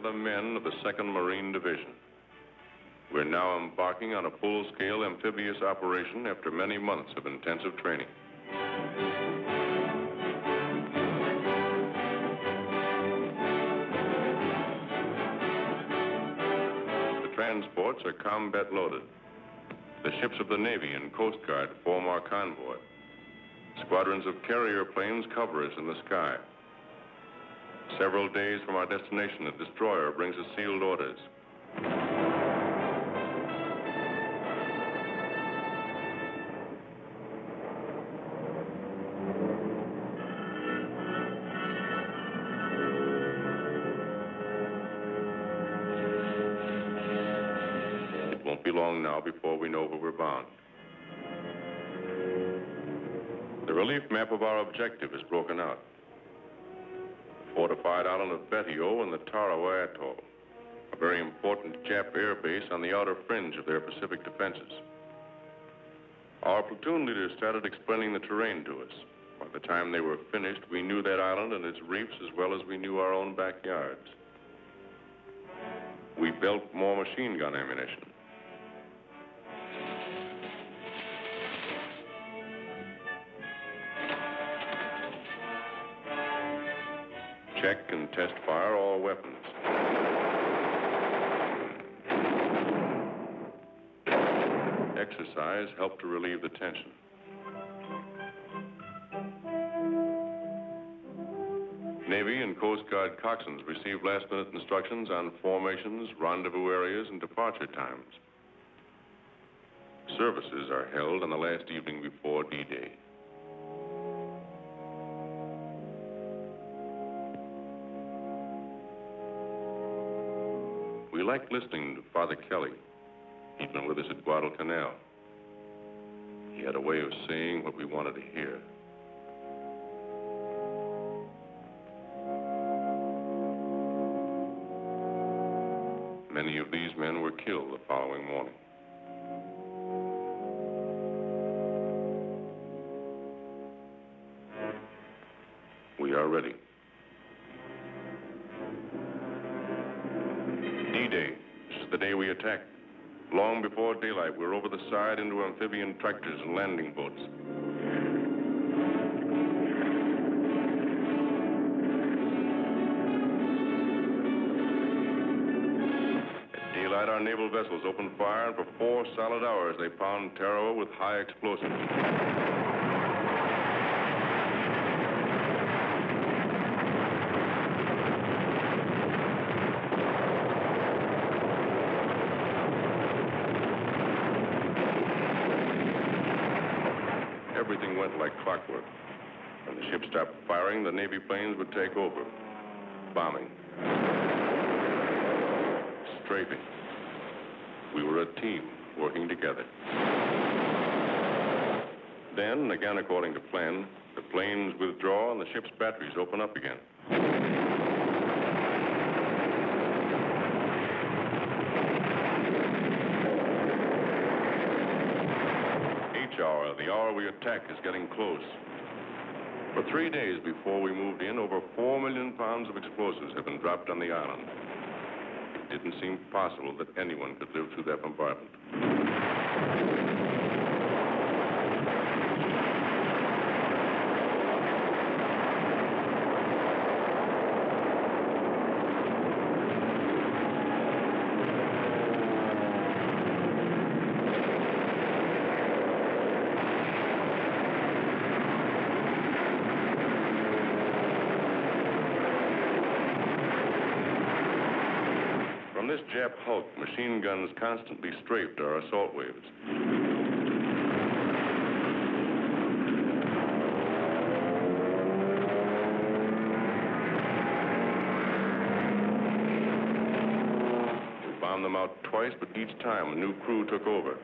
are the men of the 2nd Marine Division. We're now embarking on a full-scale amphibious operation after many months of intensive training. The transports are combat loaded. The ships of the Navy and Coast Guard form our convoy. Squadrons of carrier planes cover us in the sky. Several days from our destination, a destroyer brings us sealed orders. It won't be long now before we know where we're bound. The relief map of our objective is broken out. Fortified island of Betio and the Tarawa Atoll, a very important Jap air base on the outer fringe of their Pacific defenses. Our platoon leaders started explaining the terrain to us. By the time they were finished, we knew that island and its reefs as well as we knew our own backyards. We built more machine gun ammunition. Check and test fire all weapons. Exercise helped to relieve the tension. Navy and Coast Guard coxswains received last-minute instructions on formations, rendezvous areas, and departure times. Services are held on the last evening before D-Day. We liked listening to Father Kelly. He'd been with us at Guadalcanal. He had a way of saying what we wanted to hear. Many of these men were killed the following morning. Amphibian tractors and landing boats. At daylight, our naval vessels open fire, and for four solid hours, they pound Tarawa with high explosives. The Navy planes would take over. Bombing. Strafing. We were a team working together. Then, again according to plan, the planes withdraw and the ship's batteries open up again. H-hour, the hour we attack is getting close. For three days before we moved in, over four million pounds of explosives have been dropped on the island. It didn't seem possible that anyone could live through that bombardment. This Jap hulk, machine guns constantly strafed our assault waves. We bombed them out twice, but each time a new crew took over.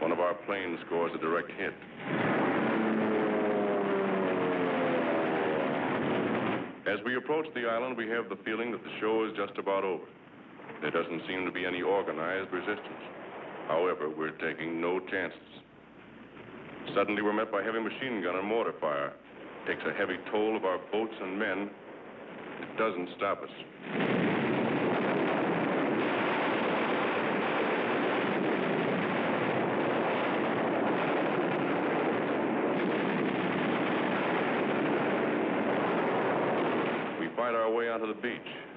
One of our planes scores a direct hit. As we approach the island, we have the feeling that the show is just about over. There doesn't seem to be any organized resistance. However, we're taking no chances. Suddenly, we're met by heavy machine gun and mortar fire. It takes a heavy toll of our boats and men. It doesn't stop us. way onto the beach.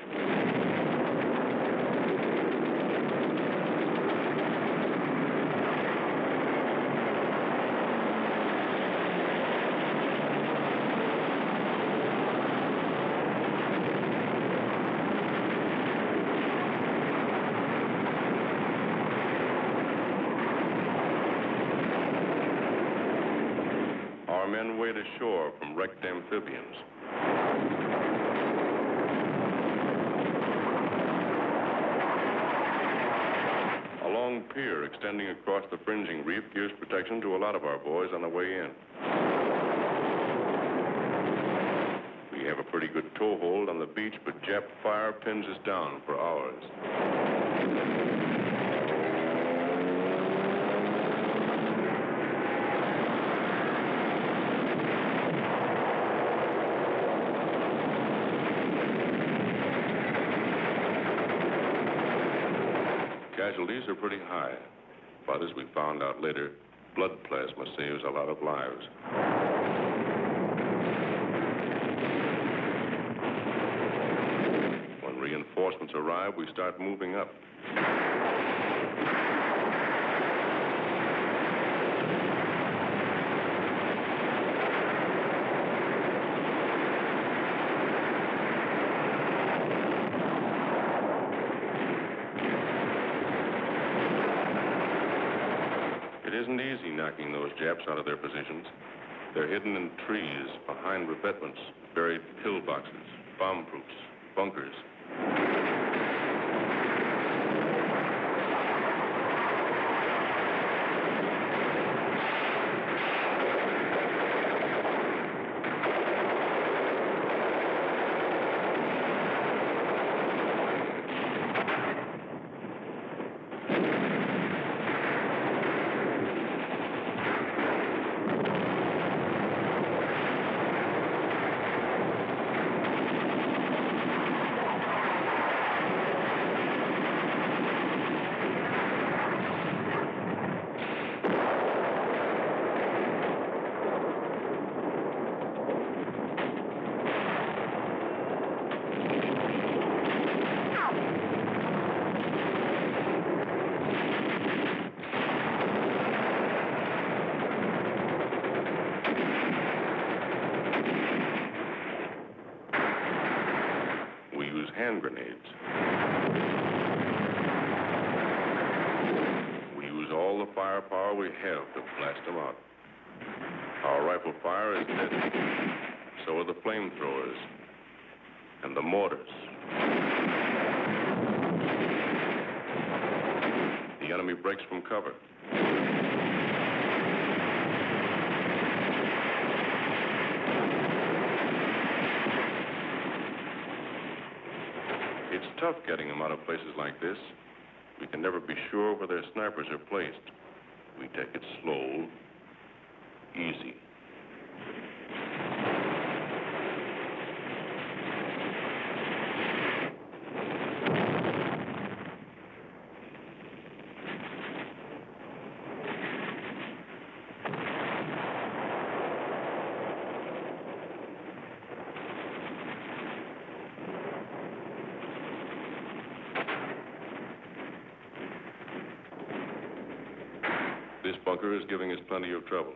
Men wade ashore from wrecked amphibians. A long pier extending across the fringing reef gives protection to a lot of our boys on the way in. We have a pretty good toehold on the beach, but Jap fire pins us down for hours. Casualties are pretty high, but as we found out later, blood plasma saves a lot of lives. When reinforcements arrive, we start moving up. Isn't easy knocking those Japs out of their positions. They're hidden in trees, behind revetments, buried pillboxes, bomb proofs, bunkers. We use hand grenades. We use all the firepower we have to blast them out. Our rifle fire is deadly. So are the flamethrowers and the mortars. The enemy breaks from cover. It's tough getting them out of places like this. We can never be sure where their snipers are placed. We take it slow, easy. This bunker is giving us plenty of trouble.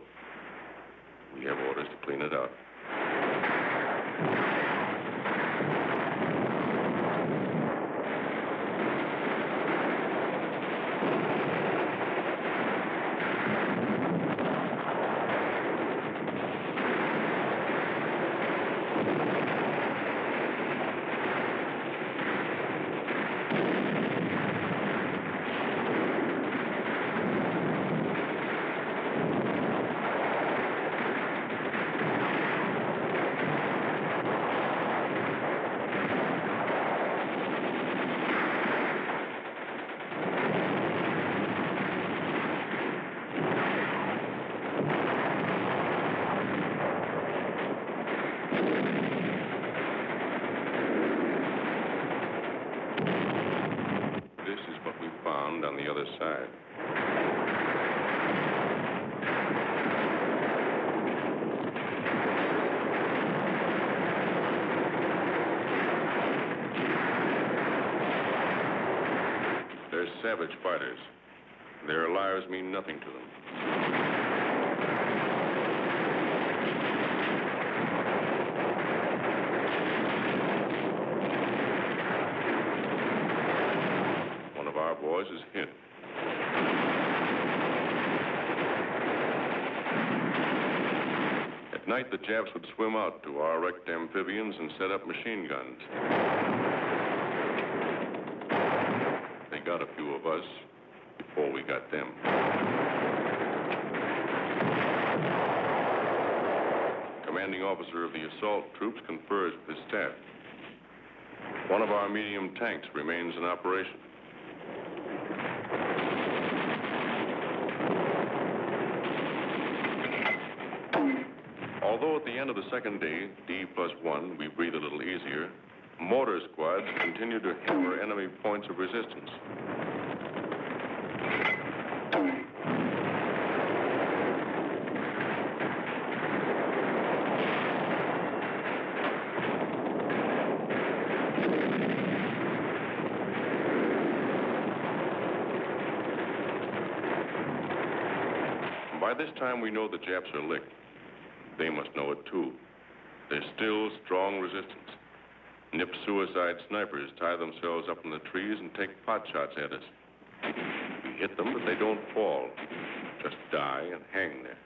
We have orders to clean it out. Savage fighters. Their lives mean nothing to them. One of our boys is hit. At night, the Japs would swim out to our wrecked amphibians and set up machine guns. They got few of us before we got them. Commanding officer of the assault troops confers with his staff. One of our medium tanks remains in operation. Although at the end of the second day, D plus one, we breathe a little easier, mortar squads continue to hammer enemy points of resistance. By this time, we know the Japs are licked. They must know it, too. There's still strong resistance. Nip suicide snipers tie themselves up in the trees and take pot shots at us. We hit them, but they don't fall. Just die and hang there.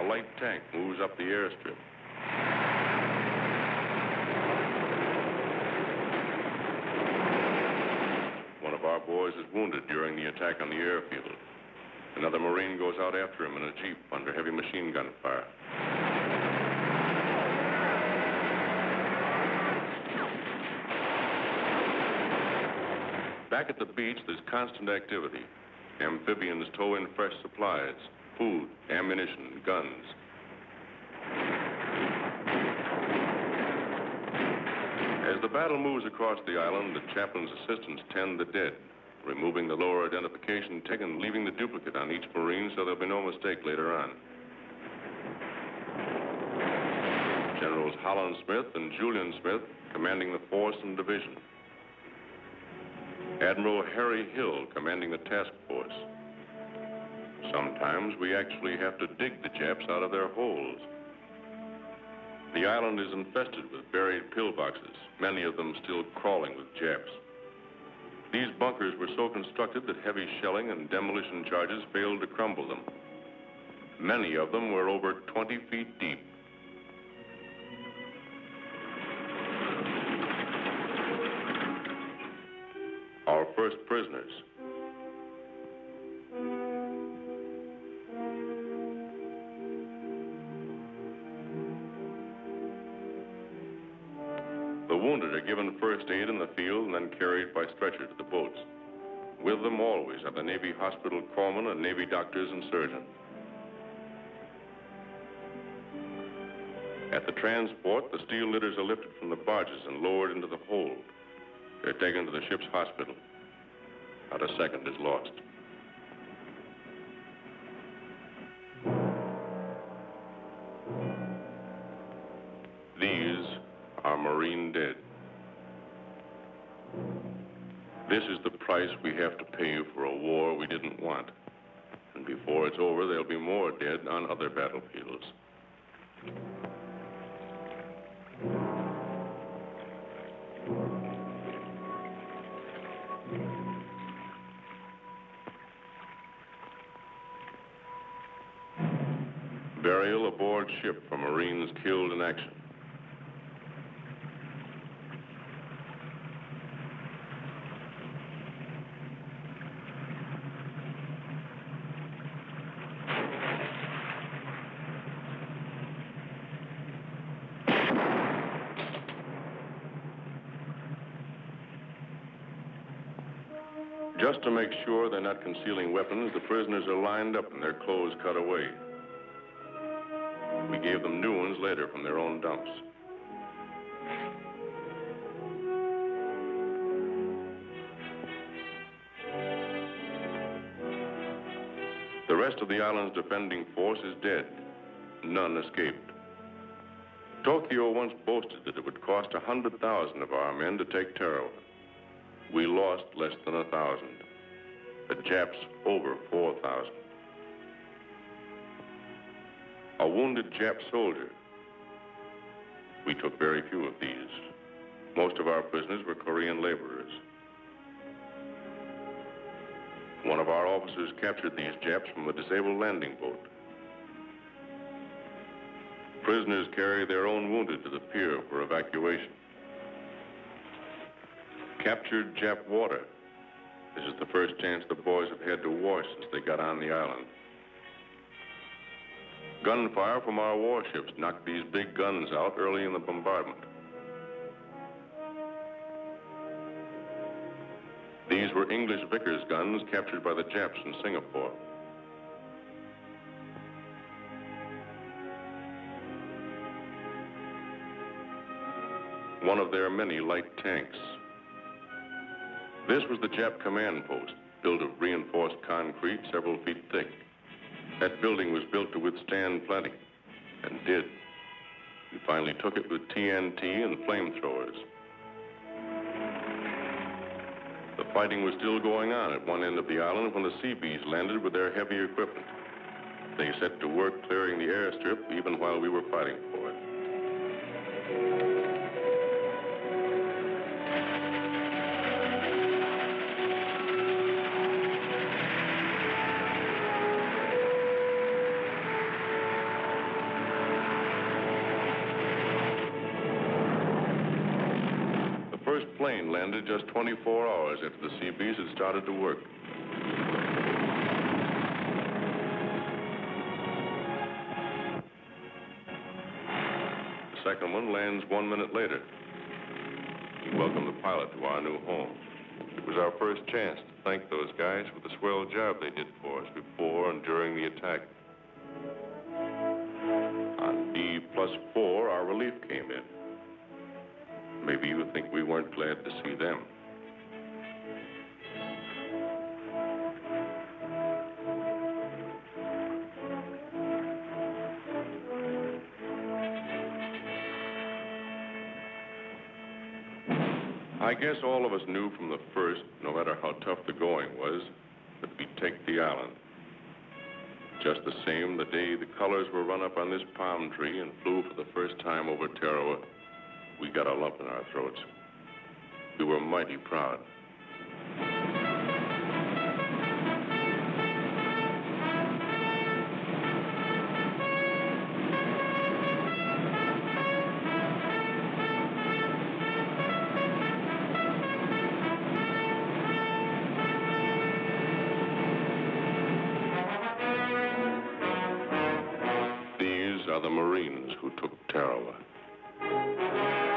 A light up the airstrip. One of our boys is wounded during the attack on the airfield. Another Marine goes out after him in a Jeep under heavy machine gun fire. Back at the beach, there's constant activity. Amphibians tow in fresh supplies food, ammunition, guns. As the battle moves across the island, the chaplain's assistants tend the dead, removing the lower identification tick and leaving the duplicate on each Marine so there'll be no mistake later on. Generals Holland Smith and Julian Smith commanding the force and division. Admiral Harry Hill commanding the task force. Sometimes we actually have to dig the Japs out of their holes. The island is infested with buried pillboxes, many of them still crawling with Japs. These bunkers were so constructed that heavy shelling and demolition charges failed to crumble them. Many of them were over 20 feet deep. Our first prisoners. First aid in the field and then carried by stretcher to the boats. With them always are the Navy hospital corpsmen and Navy doctors and surgeons. At the transport, the steel litters are lifted from the barges and lowered into the hold. They're taken to the ship's hospital. Not a second is lost. These are Marine dead. This is the price we have to pay for a war we didn't want. And before it's over, there'll be more dead on other battlefields. Just to make sure they're not concealing weapons, the prisoners are lined up and their clothes cut away. We gave them new ones later from their own dumps. The rest of the island's defending force is dead. None escaped. Tokyo once boasted that it would cost a 100,000 of our men to take Tarawa. We lost less than a thousand. The Japs over 4,000. A wounded Jap soldier. We took very few of these. Most of our prisoners were Korean laborers. One of our officers captured these Japs from a disabled landing boat. Prisoners carry their own wounded to the pier for evacuation. Captured Jap water. This is the first chance the boys have had to war since they got on the island. Gunfire from our warships knocked these big guns out early in the bombardment. These were English Vickers guns captured by the Japs in Singapore. One of their many light tanks. This was the Jap command post, built of reinforced concrete several feet thick. That building was built to withstand plenty, and did. We finally took it with TNT and flamethrowers. The fighting was still going on at one end of the island when the Seabees landed with their heavy equipment. They set to work clearing the airstrip even while we were fighting just 24 hours after the Seabees had started to work. The second one lands one minute later. We welcome the pilot to our new home. It was our first chance to thank those guys for the swell job they did for us before and during the attack. On D plus four, our relief came in. Maybe you think we weren't glad to see them. I guess all of us knew from the first, no matter how tough the going was, that we'd take the island. Just the same, the day the colors were run up on this palm tree and flew for the first time over Tarawa, we got a lump in our throats. We were mighty proud. These are the Marines who took Tarawa.